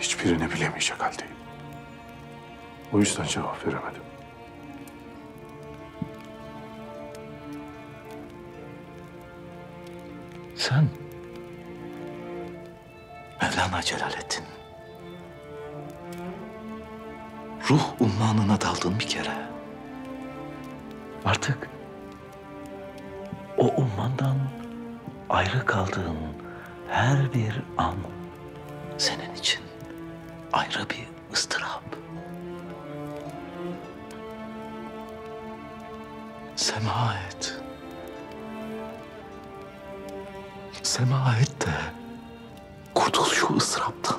hiçbirini bilemeyecek haldeyim. O yüzden cevap veremedim. Sen Mevlana Celaleddin. Ruh ummanına daldın bir kere. Artık o ummandan ayrı kaldığın her bir an senin için ayrı bir ıstırap. Sema et. Sema et de kurtul şu ıstıraptan.